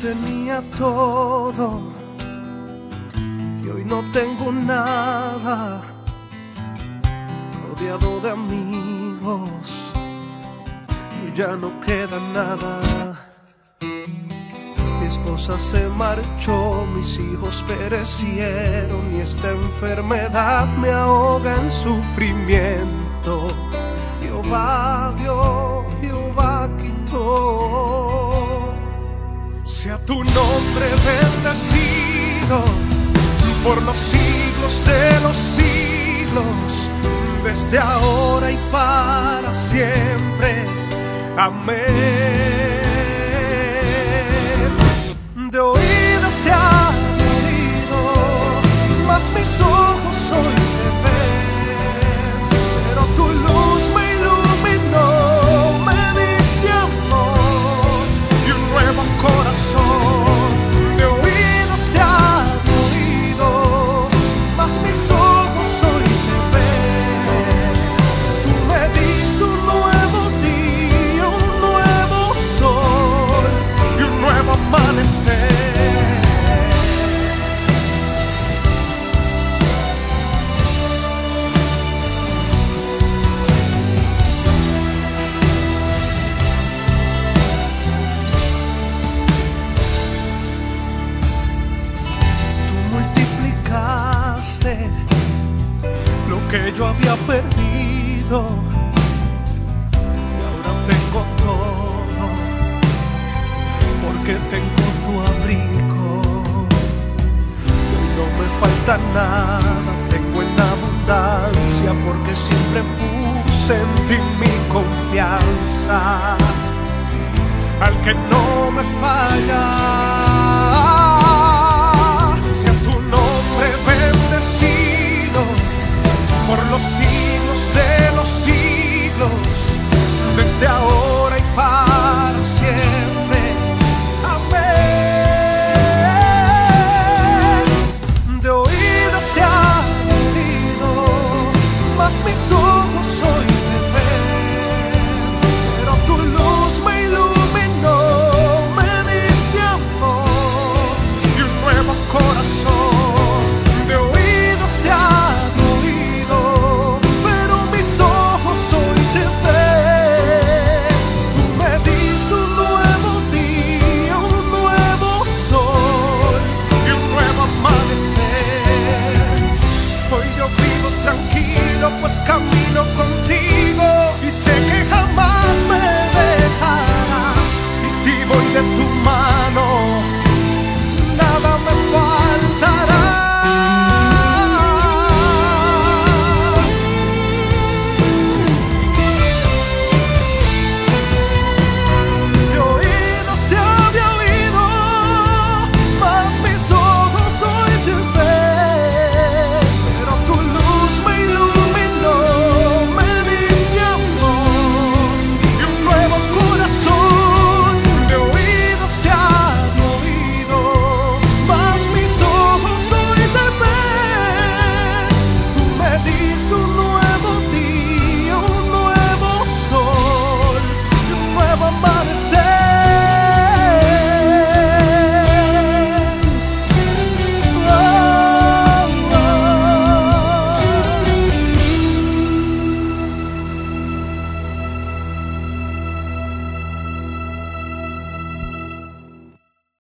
tenía todo y hoy no tengo nada, rodeado de amigos y ya no queda nada. Mi esposa se marchó, mis hijos perecieron y esta enfermedad me ahoga en sufrimiento. Jehová dio, Jehová quitó. Sea tu nombre bendecido por los siglos de los siglos, desde ahora y para siempre. Amén. Lo que yo había perdido y ahora tengo todo porque tengo tu abrigo. Y no me falta nada, tengo en abundancia porque siempre puse en ti mi confianza al que no me falla.